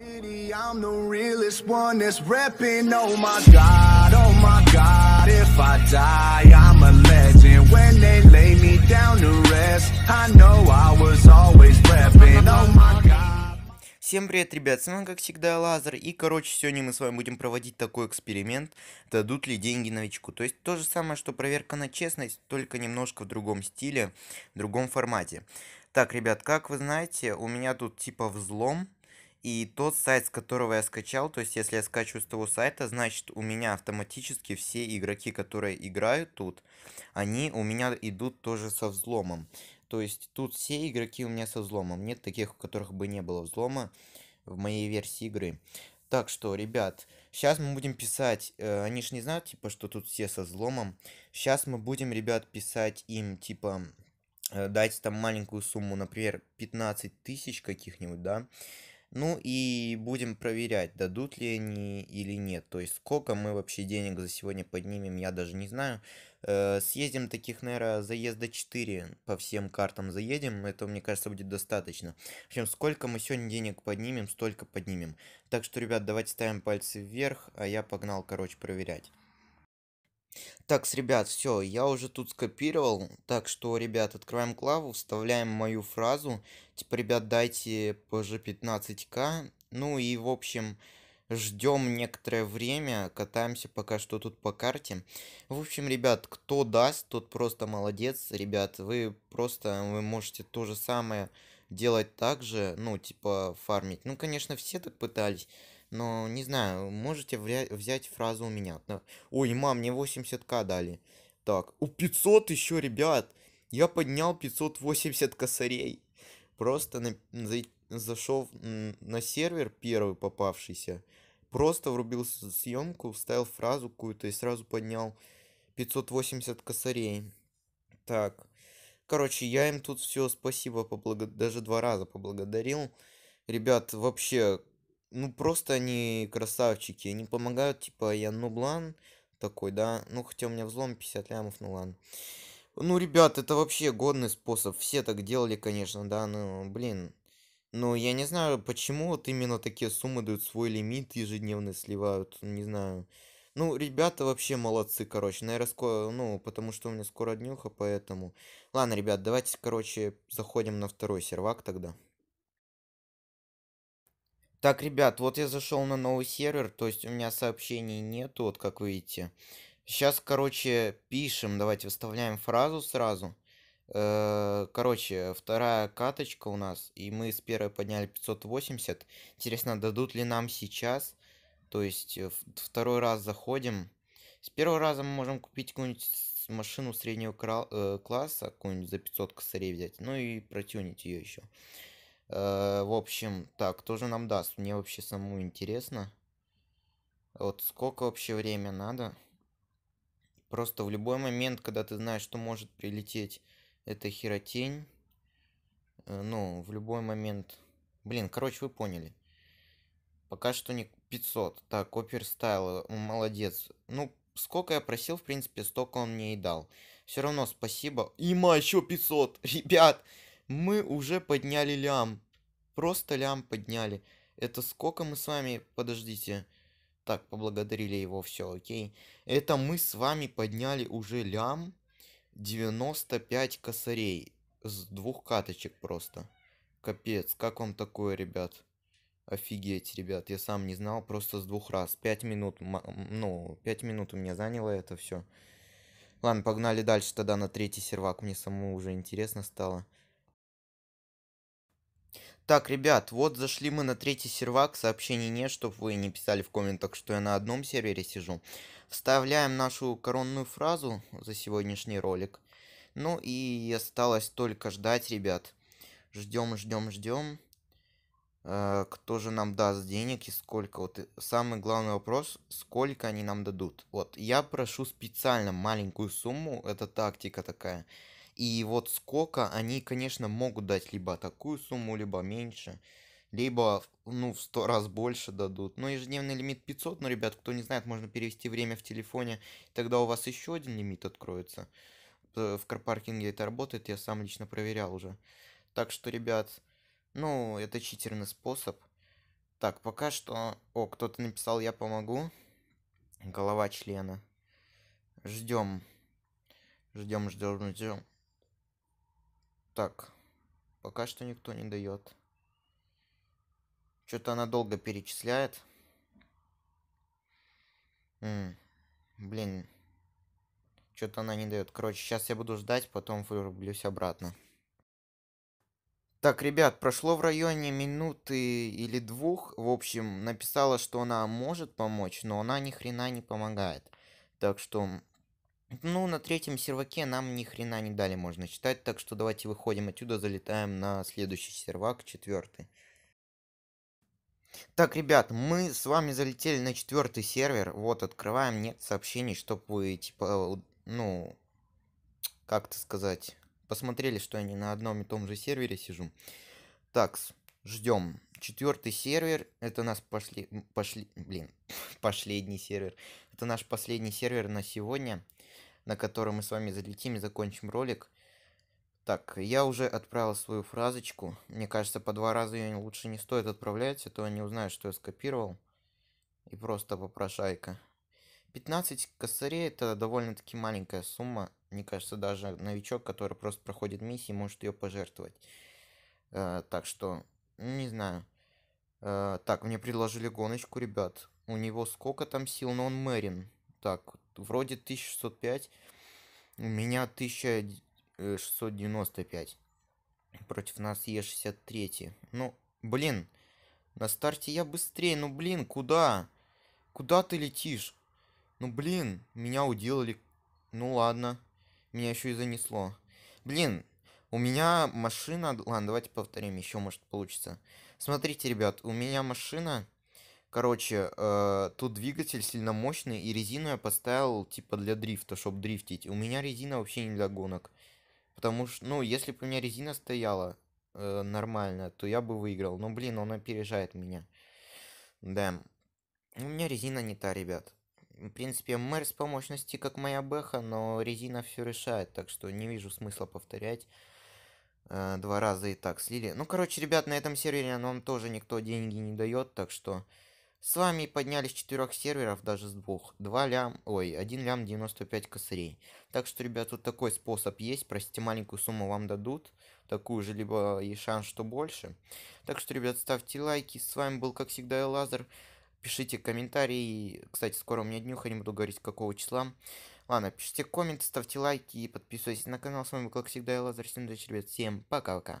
I'm the realest one that's repping. Oh my god, oh my god. If I die, I'm a legend. When they lay me down to rest, I know I was always repping. Oh my god. Всем привет, ребят, с вами как всегда Лазер, и короче сегодня мы с вами будем проводить такой эксперимент, дадут ли деньги новичку. То есть то же самое, что проверка на честность, только немножко в другом стиле, в другом формате. Так, ребят, как вы знаете, у меня тут типа взлом, и тот сайт, с которого я скачал, то есть если я скачиваю с того сайта, значит у меня автоматически все игроки, которые играют тут, они у меня идут тоже со взломом. То есть тут все игроки у меня со взломом. Нет таких, у которых бы не было взлома в моей версии игры. Так что, ребят, сейчас мы будем писать, э, они же не знают, типа, что тут все со взломом. Сейчас мы будем, ребят, писать им, типа, э, дайте там маленькую сумму, например, 15 тысяч каких-нибудь, да. Ну и будем проверять, дадут ли они или нет. То есть сколько мы вообще денег за сегодня поднимем, я даже не знаю. Э, съездим таких, наверное, заезда 4 по всем картам заедем. Это, мне кажется, будет достаточно. В общем, сколько мы сегодня денег поднимем, столько поднимем. Так что, ребят, давайте ставим пальцы вверх, а я погнал, короче, проверять. Так, ребят, все, я уже тут скопировал. Так что, ребят, открываем клаву, вставляем мою фразу. Типа, ребят, дайте позже 15к. Ну и, в общем, ждем некоторое время, катаемся пока что тут по карте. В общем, ребят, кто даст, тот просто молодец. Ребят, вы просто, вы можете то же самое делать так же, ну, типа, фармить. Ну, конечно, все так пытались. Но, не знаю, можете взять фразу у меня. Ой, мам, мне 80к дали. Так, у 500 еще, ребят. Я поднял 580 косарей. Просто на, за, зашел на сервер первый попавшийся. Просто врубил съемку, вставил фразу какую-то и сразу поднял 580 косарей. Так. Короче, я им тут все спасибо поблагодарил. Даже два раза поблагодарил. Ребят, вообще, ну, просто они красавчики. Они помогают, типа, я нублан такой, да. Ну, хотя у меня взлом 50 лямов, ну ладно. Ну, ребят, это вообще годный способ. Все так делали, конечно, да, ну, блин. Ну, я не знаю, почему вот именно такие суммы дают свой лимит ежедневно сливают, не знаю. Ну, ребята вообще молодцы, короче. Наверное, скоро, ну, потому что у меня скоро днюха, поэтому... Ладно, ребят, давайте, короче, заходим на второй сервак тогда. Так, ребят, вот я зашел на новый сервер, то есть у меня сообщений нету, вот как видите. Сейчас, короче, пишем, давайте выставляем фразу сразу. Э, короче, вторая каточка у нас, и мы с первой подняли 580. Интересно, дадут ли нам сейчас? То есть, э, второй раз заходим. С первого раза мы можем купить какую-нибудь машину среднего э, класса, какую-нибудь за 500 косарей взять, ну и протюнить ее еще. Э, в общем, так, кто же нам даст? Мне вообще самому интересно. Вот сколько вообще время надо? Просто в любой момент, когда ты знаешь, что может прилететь эта херотень, э, ну, в любой момент... Блин, короче, вы поняли. Пока что не 500. Так, оперстайл, молодец. Ну, сколько я просил, в принципе, столько он мне и дал. Все равно спасибо. Има, еще 500. Ребят, мы уже подняли лям. Просто лям подняли. Это сколько мы с вами... Подождите. Так, поблагодарили его, все, окей. Это мы с вами подняли уже лям 95 косарей. С двух каточек просто. Капец, как вам такое, ребят? Офигеть, ребят, я сам не знал, просто с двух раз. Пять минут, ну, пять минут у меня заняло это все. Ладно, погнали дальше тогда на третий сервак, мне самому уже интересно стало. Так, ребят, вот зашли мы на третий сервак, сообщений нет, чтобы вы не писали в комментах, что я на одном сервере сижу. Вставляем нашу коронную фразу за сегодняшний ролик. Ну и осталось только ждать, ребят. Ждем, ждем, ждем. Э, кто же нам даст денег и сколько? Вот самый главный вопрос, сколько они нам дадут. Вот, я прошу специально маленькую сумму, это тактика такая. И вот сколько они, конечно, могут дать либо такую сумму, либо меньше, либо, ну, в сто раз больше дадут. Но ежедневный лимит 500, но, ребят, кто не знает, можно перевести время в телефоне, тогда у вас еще один лимит откроется. В карпаркинге это работает, я сам лично проверял уже. Так что, ребят, ну, это читерный способ. Так, пока что... О, кто-то написал «я помогу». Голова члена. Ждем. Ждем, ждем, ждем. Так. Пока что никто не дает. Что-то она долго перечисляет. М -м, блин. Что-то она не дает. Короче, сейчас я буду ждать, потом вырублюсь обратно. Так, ребят, прошло в районе минуты или двух. В общем, написала, что она может помочь, но она ни хрена не помогает. Так что, ну, на третьем серваке нам ни хрена не дали, можно читать. Так что давайте выходим отсюда, залетаем на следующий сервак, четвертый. Так, ребят, мы с вами залетели на четвертый сервер. Вот, открываем, нет сообщений, чтобы вы, типа, ну, как-то сказать, посмотрели, что я не на одном и том же сервере сижу. Так, ждем. Четвертый сервер, это нас пошли, пошли, блин, последний сервер. Это наш последний сервер на сегодня, на котором мы с вами залетим и закончим ролик. Так, я уже отправил свою фразочку. Мне кажется, по два раза ее лучше не стоит отправлять, а то они узнают, что я скопировал. И просто попрошайка. 15 косарей это довольно-таки маленькая сумма. Мне кажется, даже новичок, который просто проходит миссии, может ее пожертвовать. Э, так что, не знаю. Э, так, мне предложили гоночку, ребят. У него сколько там сил, но он Мэрин. Так, вроде 1605. У меня 1000... 695. Против нас Е63. Ну, блин. На старте я быстрее. Ну, блин, куда? Куда ты летишь? Ну, блин, меня уделали. Ну, ладно. Меня еще и занесло. Блин, у меня машина... Ладно, давайте повторим, еще может получится. Смотрите, ребят, у меня машина... Короче, э, тут двигатель сильно мощный, и резину я поставил, типа, для дрифта, чтобы дрифтить. У меня резина вообще не для гонок. Потому что, ну, если бы у меня резина стояла э, нормально, то я бы выиграл. Но, блин, он опережает меня. Да. У меня резина не та, ребят. В принципе, Мэрс по мощности как моя бэха, но резина все решает, так что не вижу смысла повторять. Э, два раза и так слили. Ну, короче, ребят, на этом сервере нам тоже никто деньги не дает, так что... С вами поднялись четырех серверов, даже с двух. Два лям, ой, один лям 95 косарей. Так что, ребят, вот такой способ есть. Простите, маленькую сумму вам дадут. Такую же, либо есть шанс, что больше. Так что, ребят, ставьте лайки. С вами был, как всегда, Лазер. Пишите комментарии. Кстати, скоро у меня днюха, не буду говорить, какого числа. Ладно, пишите комменты, ставьте лайки и подписывайтесь на канал. С вами был, как всегда, Лазер. Всем удачи, ребят. Всем пока-пока.